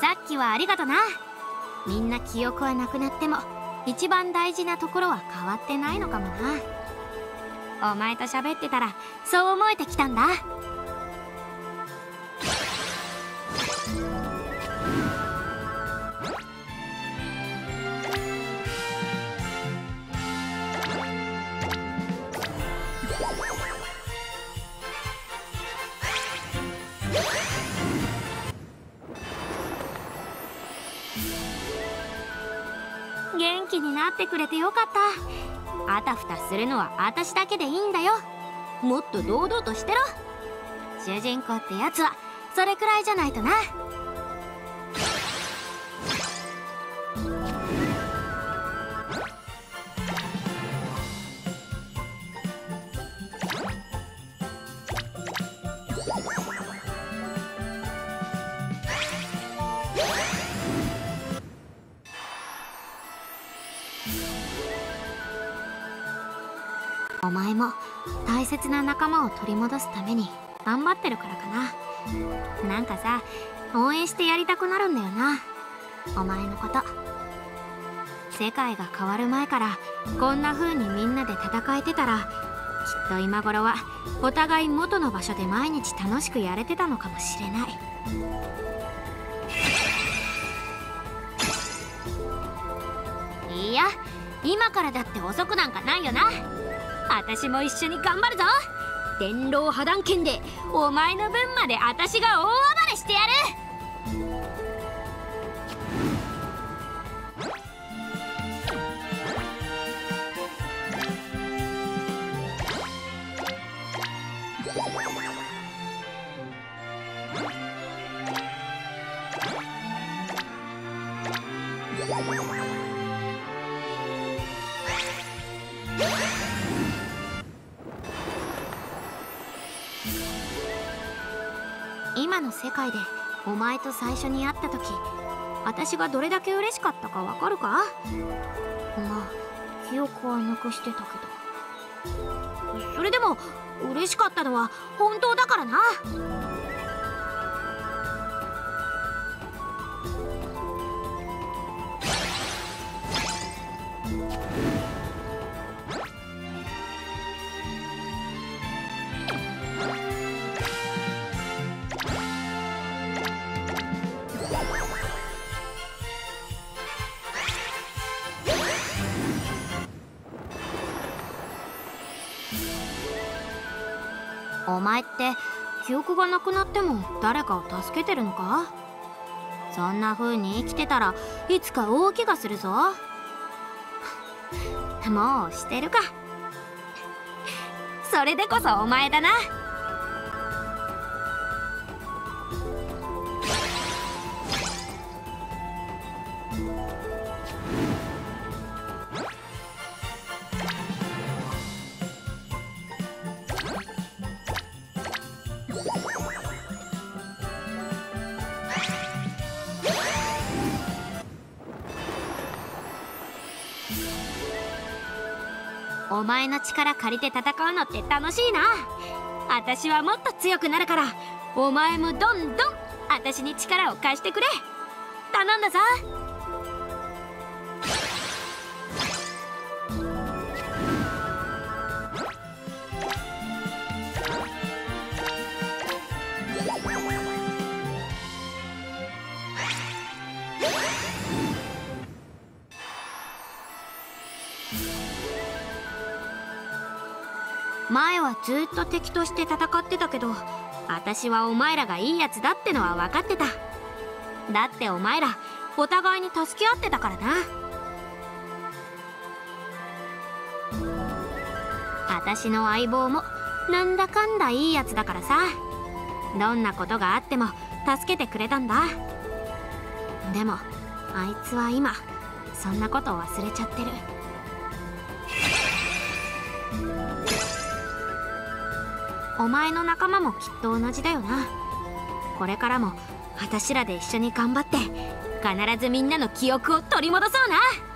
さっきはありがとな。みんな記憶はなくなっても一番大事なところは変わってないのかもな。お前と喋ってたらそう思えてきたんだ。ってくれてよかった。あたふたするのは私だけでいいんだよ。もっと堂々としてろ。主人公ってやつはそれくらいじゃないとな。お前も大切な仲間を取り戻すために頑張ってるからかな。なんかさ応援してやりたくなるんだよな。お前のこと。世界が変わる前からこんな風にみんなで戦えてたらきっと今頃はお互い元の場所で毎日楽しくやれてたのかもしれない。いや今からだって遅くなんかないよな。私も一緒に頑張るぞ。電狼破断剣でお前の分まで私が大暴れしてやる。の世界でお前と最初に会った時私がどれだけ嬉しかったかわかるか？まあ記憶はなくしてたけど。それでも嬉しかったのは本当だからな。お前って記憶がなくなっても誰かを助けてるのか？そんな風に生きてたらいつか大怪我するぞ。もうしてるか。それでこそお前だな。お前の力借りて戦うのって楽しいな。私はもっと強くなるからお前もどんどん私に力を貸してくれ。頼んだぞ。前はずっと敵として戦ってたけど私はお前らがいいやつだってのは分かってた。だってお前らお互いに助け合ってたからな。私の相棒もなんだかんだいいやつだからさ。どんなことがあっても助けてくれたんだ。でもあいつは今そんなことを忘れちゃってる。お前の仲間もきっと同じだよな。これからも私らで一緒に頑張って必ずみんなの記憶を取り戻そうな「